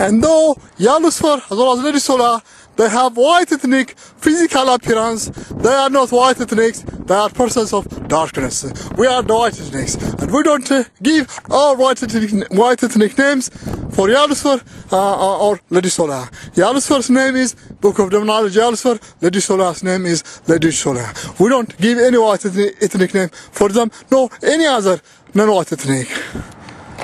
And though Yalusfar as well as Lady they have white ethnic physical appearance, they are not white ethnics, they are persons of darkness. We are the white ethnics, and we don't uh, give our white ethnic, white ethnic names for Yalusfar uh, uh, or Lady Yalusfar's name is Book of Demonology Yalusfar, Lady name is Lady We don't give any white ethnic, name for them, no any other non-white ethnic.